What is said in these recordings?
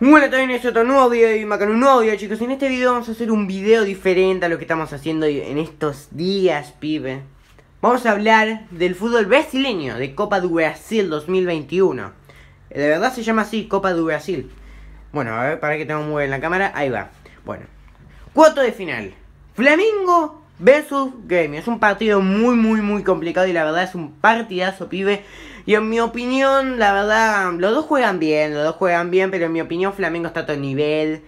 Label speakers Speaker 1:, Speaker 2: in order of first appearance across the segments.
Speaker 1: Bueno, también es otro nuevo video y con un nuevo video chicos. En este video vamos a hacer un video diferente a lo que estamos haciendo en estos días, pibe. Vamos a hablar del fútbol brasileño, de Copa do Brasil 2021 De verdad se llama así, Copa do Brasil. Bueno, a ver, para que tengo muy bien la cámara, ahí va. Bueno, cuarto de final. Flamengo versus Gremio. Es un partido muy, muy, muy complicado y la verdad es un partidazo, pibe. Y en mi opinión, la verdad, los dos juegan bien, los dos juegan bien, pero en mi opinión Flamengo está a todo nivel.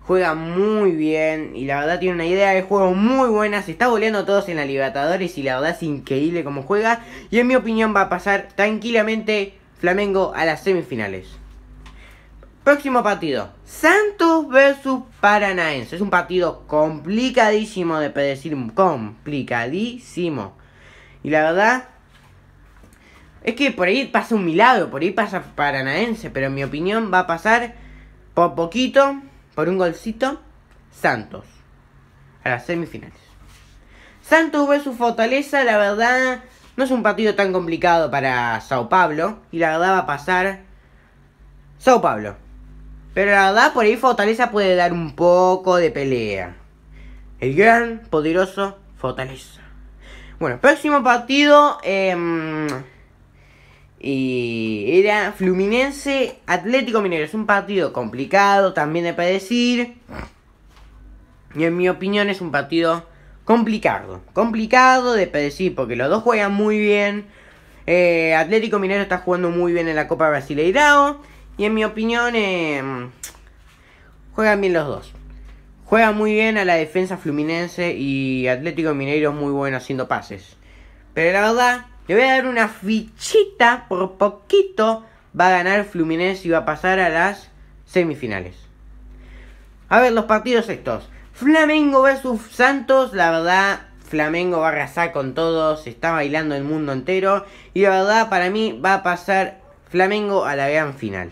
Speaker 1: Juega muy bien y la verdad tiene una idea de juego muy buena. Se está goleando todos en la Libertadores y la verdad es increíble cómo juega. Y en mi opinión va a pasar tranquilamente Flamengo a las semifinales. Próximo partido. Santos versus Paranaense. Es un partido complicadísimo de predecir. Complicadísimo. Y la verdad. Es que por ahí pasa un milagro. Por ahí pasa Paranaense. Pero en mi opinión va a pasar por poquito. Por un golcito. Santos. A las semifinales. Santos versus Fortaleza. La verdad. No es un partido tan complicado para Sao Paulo. Y la verdad va a pasar. Sao Paulo. Pero la verdad, por ahí Fortaleza puede dar un poco de pelea. El gran, poderoso Fortaleza. Bueno, próximo partido. Em, y era Fluminense Atlético Minero. Es un partido complicado también de predecir. Y en mi opinión es un partido complicado. Complicado de predecir porque los dos juegan muy bien. Eh, Atlético Minero está jugando muy bien en la Copa Brasileirao. Y en mi opinión, em, juegan bien los dos. Juega muy bien a la defensa fluminense y Atlético Mineiro muy bueno haciendo pases. Pero la verdad, le voy a dar una fichita por poquito. Va a ganar Fluminense y va a pasar a las semifinales. A ver, los partidos estos. Flamengo versus Santos. La verdad, Flamengo va a arrasar con todos. Está bailando el mundo entero. Y la verdad, para mí, va a pasar Flamengo a la gran final.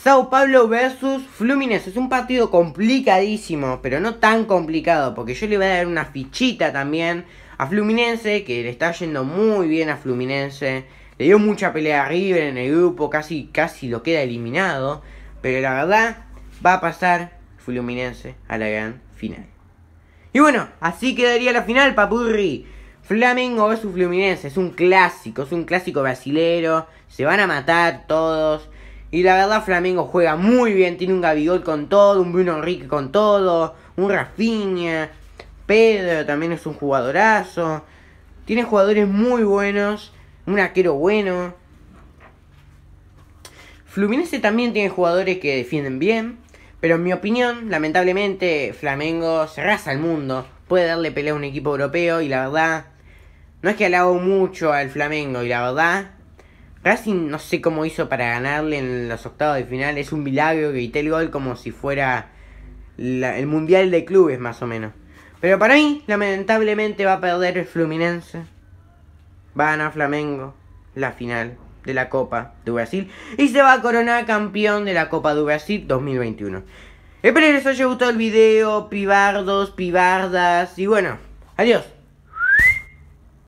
Speaker 1: Sao Paulo versus Fluminense. Es un partido complicadísimo, pero no tan complicado, porque yo le voy a dar una fichita también a Fluminense, que le está yendo muy bien a Fluminense. Le dio mucha pelea a River en el grupo, casi, casi lo queda eliminado. Pero la verdad, va a pasar Fluminense a la gran final. Y bueno, así quedaría la final, papurri. Flamengo vs Fluminense, es un clásico, es un clásico brasilero, se van a matar todos. Y la verdad Flamengo juega muy bien, tiene un Gabigol con todo, un Bruno Enrique con todo, un Rafinha, Pedro también es un jugadorazo. Tiene jugadores muy buenos, un arquero bueno. Fluminense también tiene jugadores que defienden bien, pero en mi opinión, lamentablemente, Flamengo se raza al mundo. Puede darle pelea a un equipo europeo y la verdad, no es que alabo mucho al Flamengo y la verdad, Racing no sé cómo hizo para ganarle en los octavos de final. Es un milagro que quité el gol como si fuera el mundial de clubes más o menos. Pero para mí, lamentablemente va a perder el Fluminense. Va a ganar Flamengo la final de la Copa de Brasil. Y se va a coronar campeón de la Copa de Brasil 2021. Espero que les haya gustado el video, pibardos, pibardas. Y bueno, adiós.